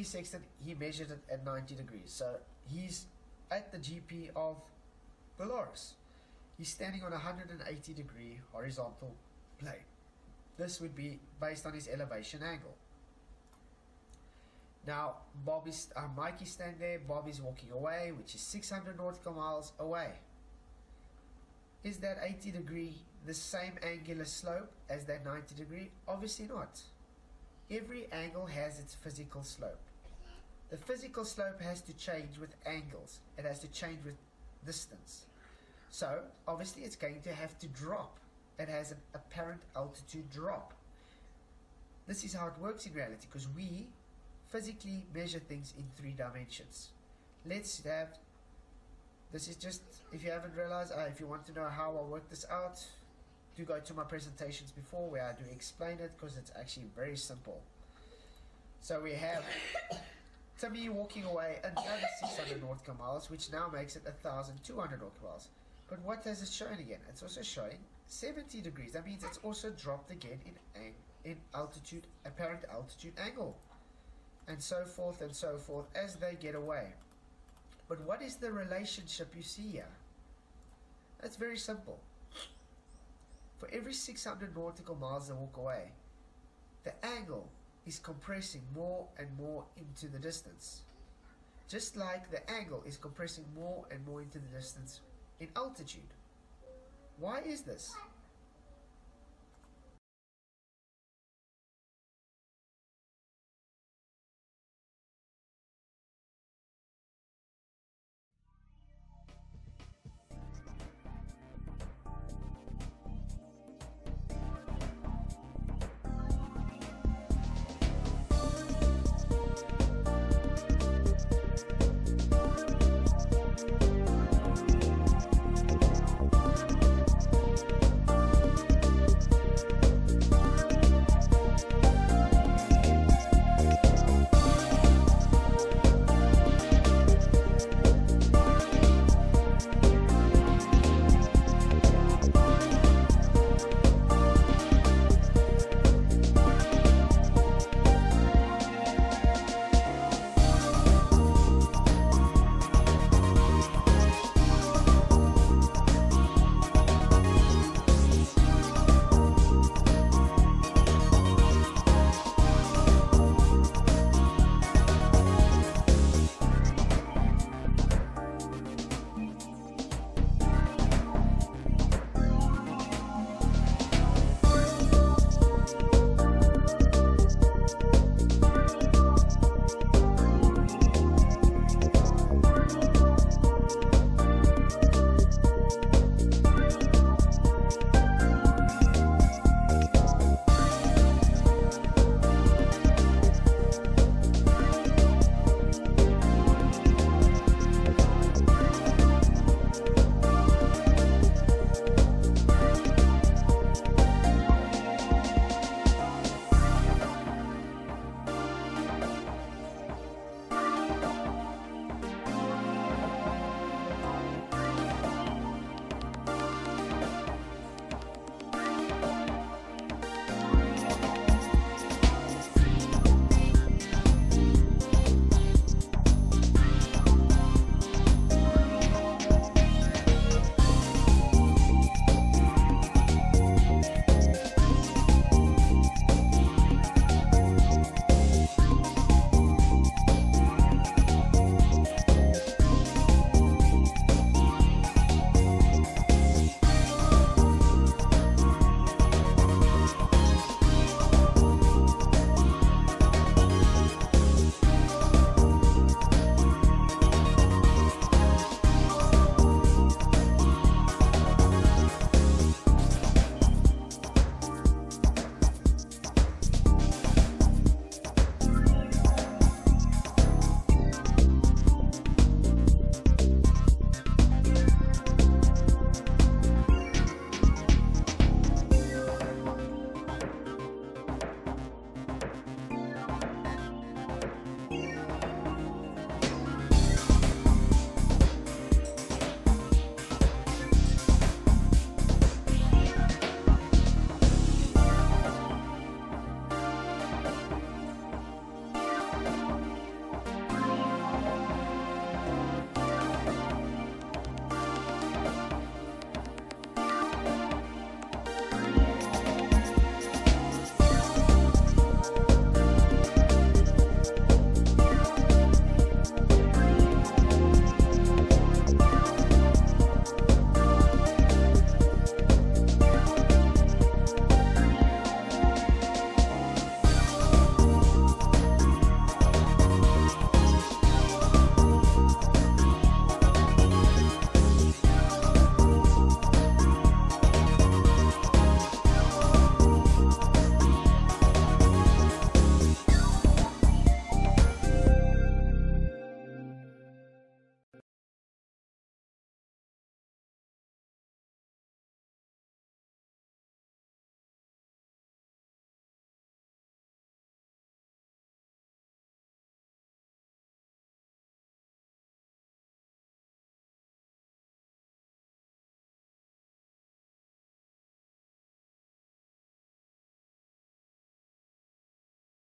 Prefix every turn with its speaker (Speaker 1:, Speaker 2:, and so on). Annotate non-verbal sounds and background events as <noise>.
Speaker 1: sextant, he measured it at 90 degrees. So he's at the GP of Polaris. He's standing on a 180 degree horizontal plane. This would be based on his elevation angle. Now, Bob is, uh, Mike is standing there, Bob is walking away, which is 600 nautical miles away. Is that 80 degree the same angular slope as that 90 degree? Obviously not. Every angle has its physical slope. The physical slope has to change with angles. It has to change with distance. So, obviously it's going to have to drop. It has an apparent altitude drop. This is how it works in reality because we physically measure things in three dimensions. Let's have this is just if you haven't realized uh, if you want to know how I work this out do go to my presentations before where I do explain it because it's actually very simple. So we have <coughs> Timmy walking away another 600 nautical miles, which now makes it 1,200 nautical miles. But what has it shown again? It's also showing 70 degrees. That means it's also dropped again in in altitude, apparent altitude angle and so forth and so forth as they get away. But what is the relationship you see here? It's very simple. For every 600 nautical miles they walk away, the angle is compressing more and more into the distance. Just like the angle is compressing more and more into the distance in altitude. Why is this?